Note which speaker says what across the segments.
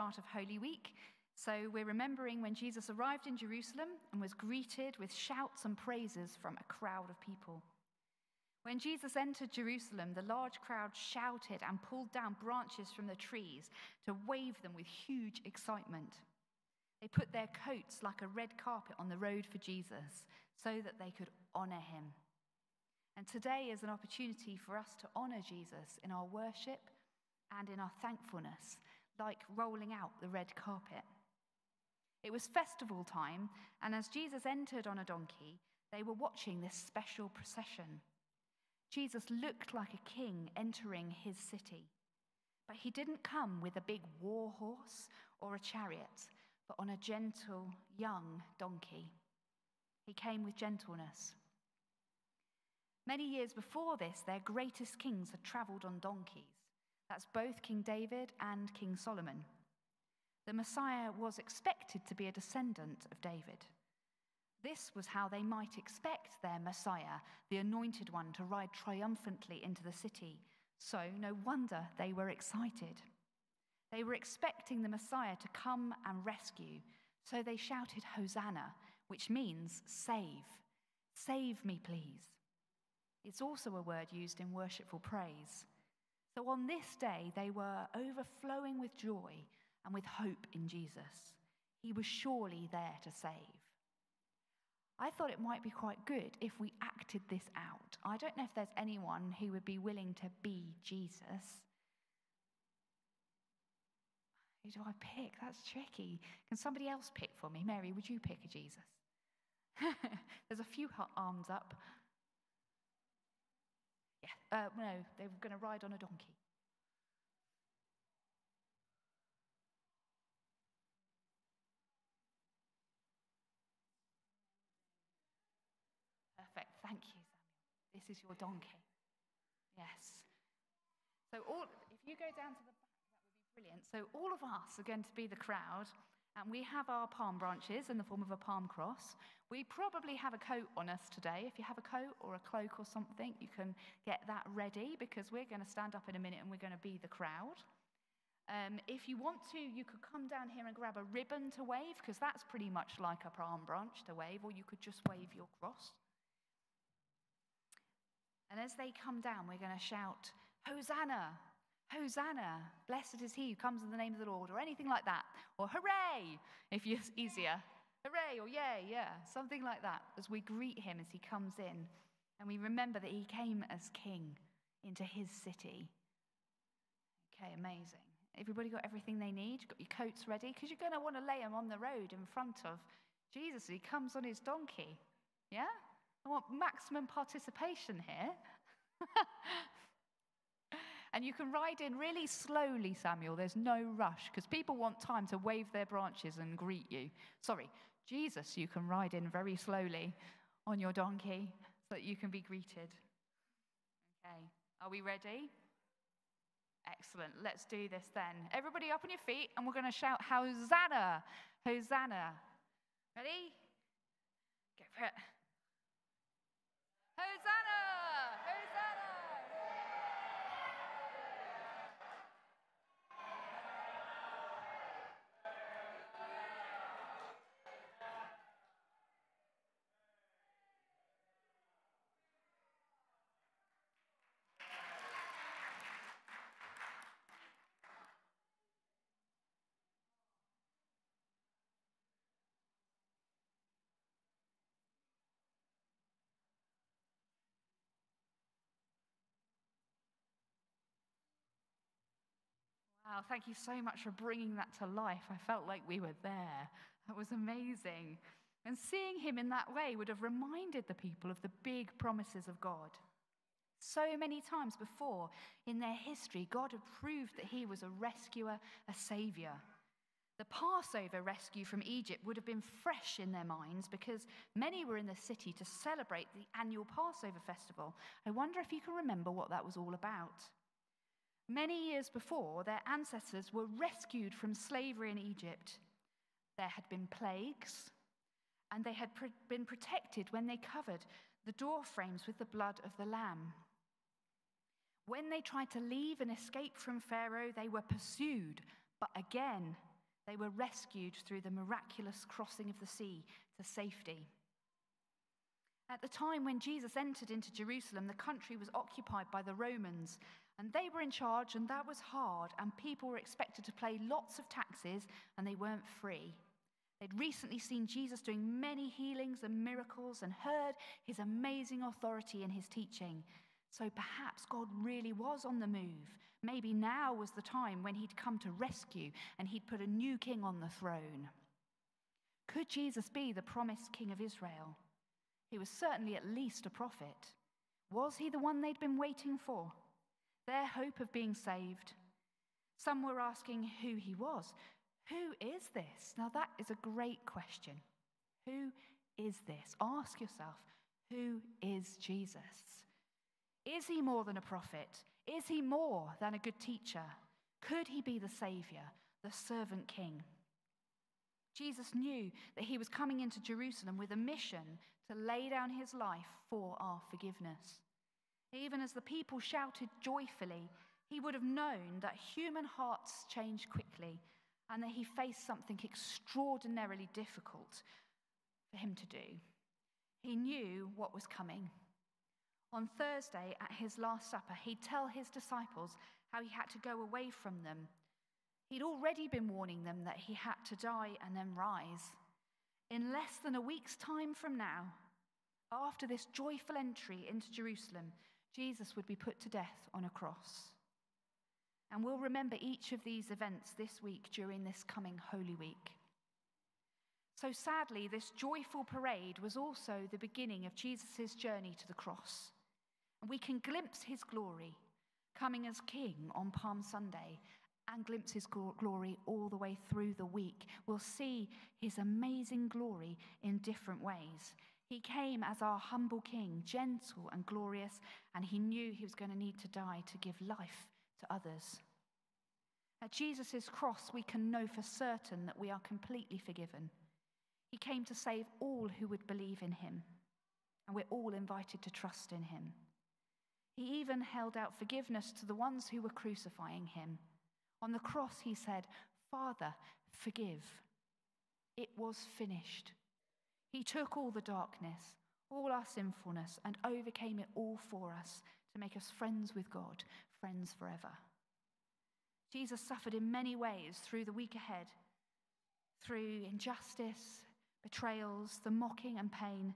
Speaker 1: start of Holy Week. So we're remembering when Jesus arrived in Jerusalem and was greeted with shouts and praises from a crowd of people. When Jesus entered Jerusalem, the large crowd shouted and pulled down branches from the trees to wave them with huge excitement. They put their coats like a red carpet on the road for Jesus so that they could honor him. And today is an opportunity for us to honor Jesus in our worship and in our thankfulness, like rolling out the red carpet. It was festival time, and as Jesus entered on a donkey, they were watching this special procession. Jesus looked like a king entering his city, but he didn't come with a big war horse or a chariot, but on a gentle, young donkey. He came with gentleness. Many years before this, their greatest kings had traveled on donkeys. That's both King David and King Solomon. The Messiah was expected to be a descendant of David. This was how they might expect their Messiah, the anointed one, to ride triumphantly into the city. So, no wonder they were excited. They were expecting the Messiah to come and rescue. So they shouted, Hosanna, which means save. Save me, please. It's also a word used in worshipful praise. So on this day, they were overflowing with joy and with hope in Jesus. He was surely there to save. I thought it might be quite good if we acted this out. I don't know if there's anyone who would be willing to be Jesus. Who do I pick? That's tricky. Can somebody else pick for me? Mary, would you pick a Jesus? there's a few arms up. Uh, no, they were going to ride on a donkey. Perfect. Thank you, Samuel. This is your donkey. Yes. So, all, if you go down to the back, that would be brilliant. So, all of us are going to be the crowd, and we have our palm branches in the form of a palm cross. We probably have a coat on us today. If you have a coat or a cloak or something, you can get that ready because we're going to stand up in a minute and we're going to be the crowd. Um, if you want to, you could come down here and grab a ribbon to wave because that's pretty much like a palm branch to wave, or you could just wave your cross. And as they come down, we're going to shout, Hosanna! Hosanna! Blessed is he who comes in the name of the Lord, or anything like that. Or hooray, if it's easier. Hooray, or yay, yeah, something like that, as we greet him as he comes in. And we remember that he came as king into his city. Okay, amazing. Everybody got everything they need? Got your coats ready? Because you're going to want to lay them on the road in front of Jesus. He comes on his donkey. Yeah? I want maximum participation here. and you can ride in really slowly, Samuel. There's no rush because people want time to wave their branches and greet you. Sorry, Jesus, you can ride in very slowly on your donkey so that you can be greeted. Okay, are we ready? Excellent. Let's do this then. Everybody up on your feet, and we're going to shout, Hosanna! Hosanna. Ready? Get ready. Wow, thank you so much for bringing that to life. I felt like we were there. That was amazing. And seeing him in that way would have reminded the people of the big promises of God. So many times before in their history, God had proved that he was a rescuer, a savior. The Passover rescue from Egypt would have been fresh in their minds because many were in the city to celebrate the annual Passover festival. I wonder if you can remember what that was all about. Many years before, their ancestors were rescued from slavery in Egypt. There had been plagues, and they had been protected when they covered the door frames with the blood of the lamb. When they tried to leave and escape from Pharaoh, they were pursued, but again They were rescued through the miraculous crossing of the sea to safety. At the time when Jesus entered into Jerusalem, the country was occupied by the Romans, and they were in charge, and that was hard, and people were expected to pay lots of taxes, and they weren't free. They'd recently seen Jesus doing many healings and miracles and heard his amazing authority in his teaching. So perhaps God really was on the move. Maybe now was the time when he'd come to rescue and he'd put a new king on the throne. Could Jesus be the promised king of Israel? He was certainly at least a prophet. Was he the one they'd been waiting for? Their hope of being saved? Some were asking who he was. Who is this? Now, that is a great question. Who is this? Ask yourself, who is Jesus? Is he more than a prophet? Is he more than a good teacher? Could he be the Savior, the servant king? Jesus knew that he was coming into Jerusalem with a mission to lay down his life for our forgiveness. Even as the people shouted joyfully, he would have known that human hearts change quickly and that he faced something extraordinarily difficult for him to do. He knew what was coming. On Thursday, at his Last Supper, he'd tell his disciples how he had to go away from them. He'd already been warning them that he had to die and then rise. In less than a week's time from now, after this joyful entry into Jerusalem, Jesus would be put to death on a cross. And we'll remember each of these events this week during this coming Holy Week. So sadly, this joyful parade was also the beginning of Jesus' journey to the cross. And we can glimpse his glory coming as king on Palm Sunday and glimpse his glory all the way through the week. We'll see his amazing glory in different ways. He came as our humble king, gentle and glorious, and he knew he was going to need to die to give life to others. At Jesus' cross, we can know for certain that we are completely forgiven. He came to save all who would believe in him, and we're all invited to trust in him. He even held out forgiveness to the ones who were crucifying him. On the cross, he said, Father, forgive. It was finished. He took all the darkness, all our sinfulness, and overcame it all for us to make us friends with God, friends forever. Jesus suffered in many ways through the week ahead, through injustice, betrayals, the mocking and pain,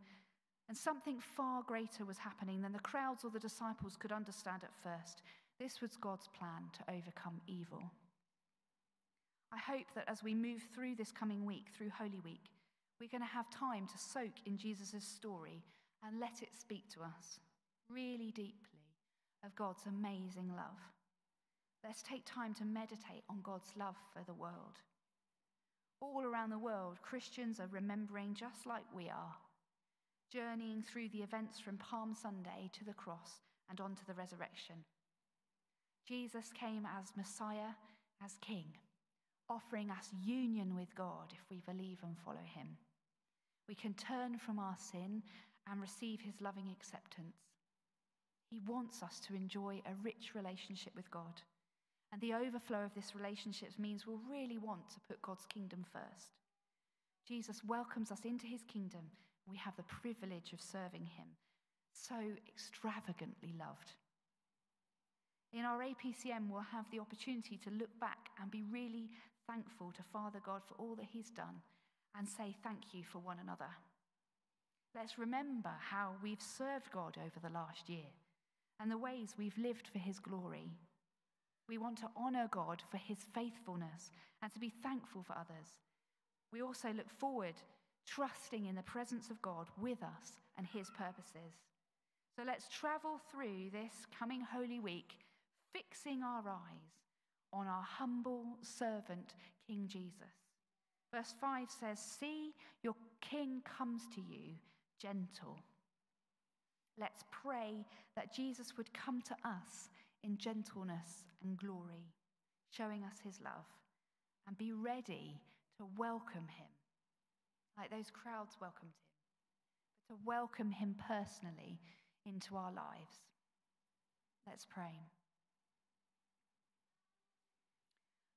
Speaker 1: and something far greater was happening than the crowds or the disciples could understand at first. This was God's plan to overcome evil. I hope that as we move through this coming week, through Holy Week, we're going to have time to soak in Jesus' story and let it speak to us really deeply of God's amazing love. Let's take time to meditate on God's love for the world. All around the world, Christians are remembering just like we are, journeying through the events from Palm Sunday to the cross and on to the resurrection. Jesus came as Messiah, as King, offering us union with God if we believe and follow him. We can turn from our sin and receive his loving acceptance. He wants us to enjoy a rich relationship with God. And the overflow of this relationship means we'll really want to put God's kingdom first. Jesus welcomes us into his kingdom. We have the privilege of serving him, so extravagantly loved. In our APCM, we'll have the opportunity to look back and be really thankful to Father God for all that he's done and say thank you for one another. Let's remember how we've served God over the last year and the ways we've lived for his glory. We want to honor God for his faithfulness and to be thankful for others. We also look forward, trusting in the presence of God with us and his purposes. So let's travel through this coming Holy Week, fixing our eyes on our humble servant, King Jesus. Verse 5 says, See, your king comes to you, gentle. Let's pray that Jesus would come to us in gentleness and glory, showing us his love, and be ready to welcome him, like those crowds welcomed him, but to welcome him personally into our lives. Let's pray.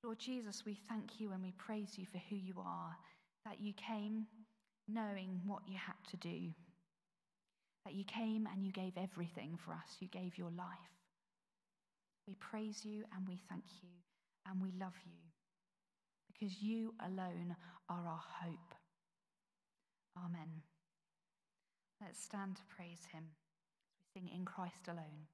Speaker 1: Lord Jesus, we thank you and we praise you for who you are, that you came knowing what you had to do, that you came and you gave everything for us, you gave your life. We praise you and we thank you and we love you because you alone are our hope. Amen. Let's stand to praise him as we sing in Christ alone.